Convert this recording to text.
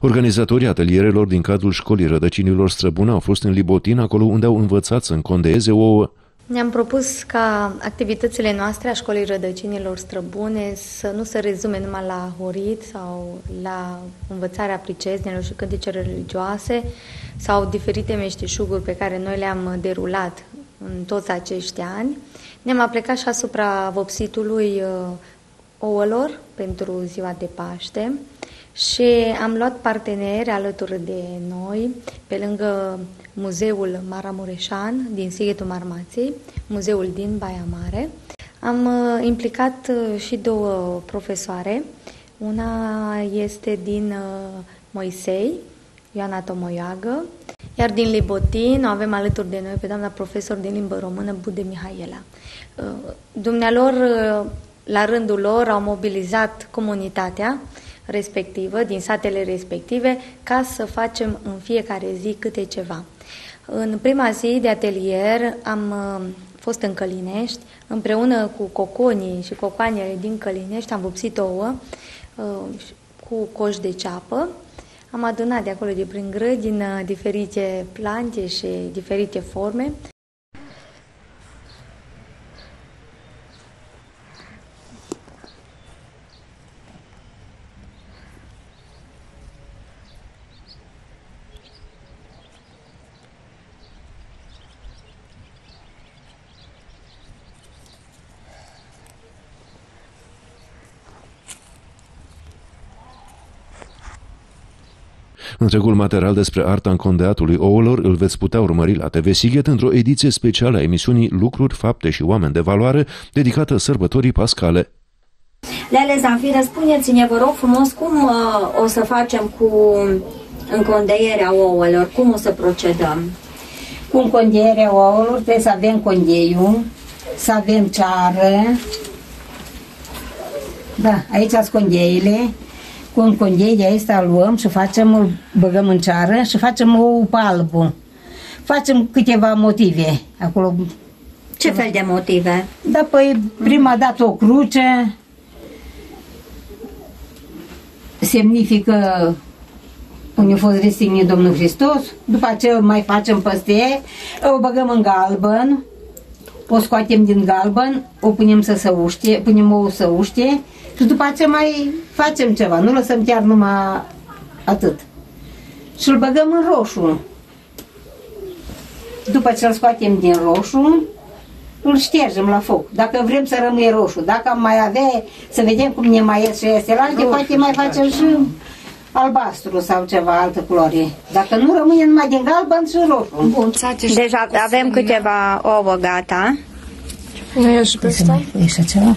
Organizatorii atelierelor din cadrul școlii rădăcinilor străbune au fost în Libotin, acolo unde au învățat să încondeeze ouă ne-am propus ca activitățile noastre a școlii rădăcinilor străbune să nu se rezume numai la horit sau la învățarea priceznelor și cântece religioase sau diferite meșteșuguri pe care noi le-am derulat în toți acești ani. Ne-am aplicat și asupra vopsitului uh, ouălor pentru ziua de Paște și am luat parteneri alături de noi, pe lângă Muzeul Maramureșan din Sighetul Marmației, Muzeul din Baia Mare. Am uh, implicat uh, și două profesoare. Una este din uh, Moisei, Ioana Tomoiagă, iar din Libotin o avem alături de noi pe doamna profesor din limbă română, Bude Mihaela. Dumnealor, la rândul lor, au mobilizat comunitatea respectivă, din satele respective, ca să facem în fiecare zi câte ceva. În prima zi de atelier am uh, fost în Călinești, împreună cu coconii și cocoanele din Călinești am vopsit ouă uh, cu coș de ceapă. Am adunat de acolo de prin grădină diferite plante și diferite forme Întregul material despre arta încondeatului ouălor îl veți putea urmări la TV Sighet într-o ediție specială a emisiunii Lucruri, Fapte și Oameni de Valoare, dedicată sărbătorii pascale. Lele Zanfiră, spuneți-ne, vă rog frumos, cum uh, o să facem cu încondeierea ouălor? Cum o să procedăm? Cu încondeierea ouălor trebuie să avem condeiul, să avem ceară, da, aici sunt condeile, cu un condei de asta luăm și facem, îl băgăm în ceară și facem o pe albul. Facem câteva motive acolo. Ce fel de motive? Da, păi prima dată o cruce, semnifică unde a fost restignit Domnul Hristos, după aceea mai facem păste, o băgăm în galben, o scoatem din galben, o punem să se uște, punem o să uște și după aceea mai facem ceva, nu lăsăm chiar numai atât. Și îl băgăm în roșu. După ce îl scoatem din roșu, îl ștergem la foc. Dacă vrem să rămâie roșu, dacă am mai avea, să vedem cum ne mai ies și este la alte, poate mai facem și albastru sau ceva altă culoare. Dacă nu rămâne numai din galben și roșu. Bun. Deja avem câteva ouă gata. Nu e și pe asta? ceva?